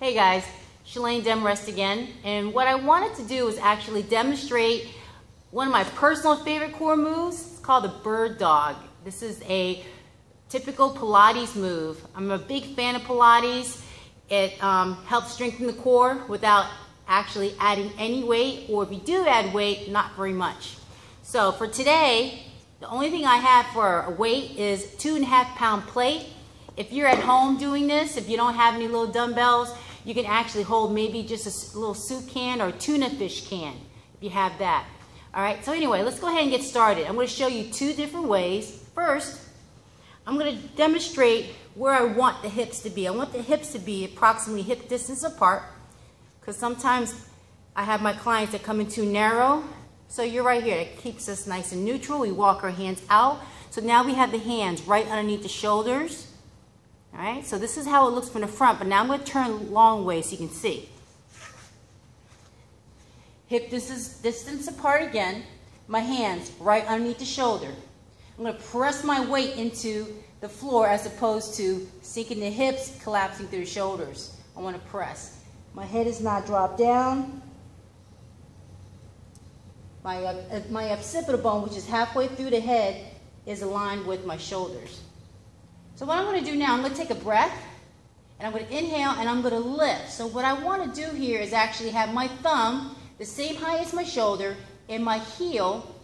Hey guys, Shellane Demarest again, and what I wanted to do is actually demonstrate one of my personal favorite core moves. It's called the bird dog. This is a typical Pilates move. I'm a big fan of Pilates. It um, helps strengthen the core without actually adding any weight, or if you do add weight, not very much. So for today, the only thing I have for a weight is two and a half pound plate. If you're at home doing this, if you don't have any little dumbbells, you can actually hold maybe just a little soup can or tuna fish can, if you have that. All right, so anyway, let's go ahead and get started. I'm gonna show you two different ways. First, I'm gonna demonstrate where I want the hips to be. I want the hips to be approximately hip distance apart because sometimes I have my clients that come in too narrow. So you're right here. It keeps us nice and neutral. We walk our hands out. So now we have the hands right underneath the shoulders. All right, so this is how it looks from the front, but now I'm going to turn long way so you can see. Hip distance, distance apart again. My hands right underneath the shoulder. I'm going to press my weight into the floor as opposed to sinking the hips, collapsing through the shoulders. I want to press. My head is not dropped down. My, uh, my occipital bone, which is halfway through the head, is aligned with my shoulders. So what I'm going to do now, I'm going to take a breath, and I'm going to inhale, and I'm going to lift. So what I want to do here is actually have my thumb the same height as my shoulder, and my heel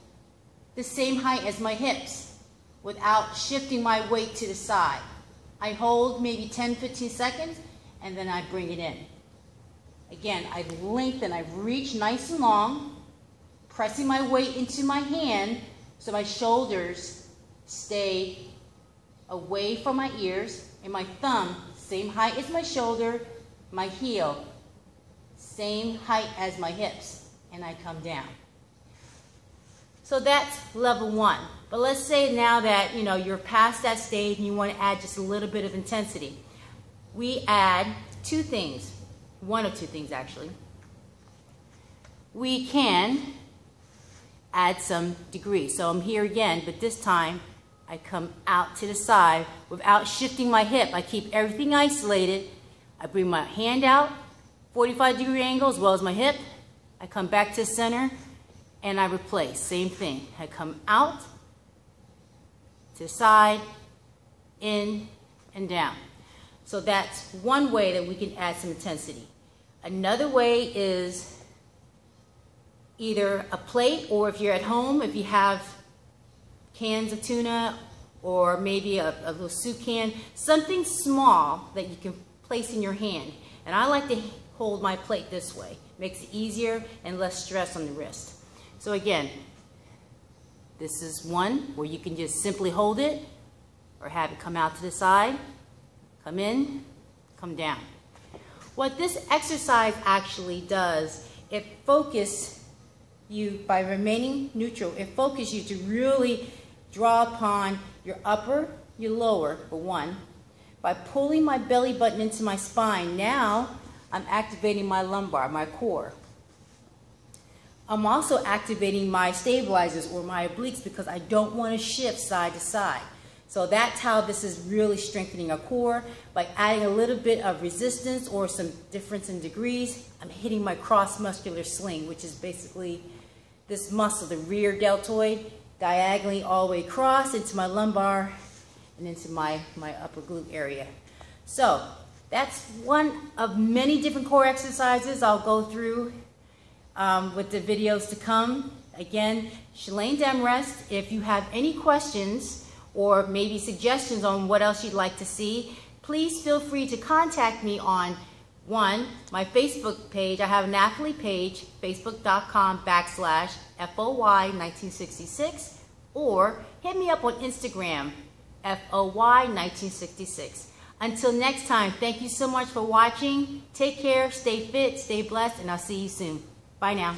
the same height as my hips, without shifting my weight to the side. I hold maybe 10, 15 seconds, and then I bring it in. Again, I lengthen, I reach nice and long, pressing my weight into my hand so my shoulders stay away from my ears, and my thumb, same height as my shoulder, my heel, same height as my hips, and I come down. So that's level one. But let's say now that you know you're past that stage and you want to add just a little bit of intensity. We add two things one of two things actually. We can add some degree. So I'm here again, but this time I come out to the side without shifting my hip. I keep everything isolated. I bring my hand out, 45 degree angle as well as my hip. I come back to center and I replace. Same thing. I come out to the side, in and down. So that's one way that we can add some intensity. Another way is either a plate or if you're at home, if you have cans of tuna or maybe a, a little soup can, something small that you can place in your hand. And I like to hold my plate this way. Makes it easier and less stress on the wrist. So again, this is one where you can just simply hold it or have it come out to the side Come in, come down. What this exercise actually does, it focuses you, by remaining neutral, it focuses you to really draw upon your upper, your lower, for one. By pulling my belly button into my spine, now I'm activating my lumbar, my core. I'm also activating my stabilizers or my obliques because I don't want to shift side to side. So that's how this is really strengthening our core. By adding a little bit of resistance or some difference in degrees, I'm hitting my cross muscular sling, which is basically this muscle, the rear deltoid, diagonally all the way across into my lumbar and into my, my upper glute area. So that's one of many different core exercises I'll go through um, with the videos to come. Again, Shellane Demarest, if you have any questions, or maybe suggestions on what else you'd like to see, please feel free to contact me on one, my Facebook page. I have an athlete page, facebook.com backslash FOY1966, or hit me up on Instagram, FOY1966. Until next time, thank you so much for watching. Take care, stay fit, stay blessed, and I'll see you soon. Bye now.